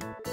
す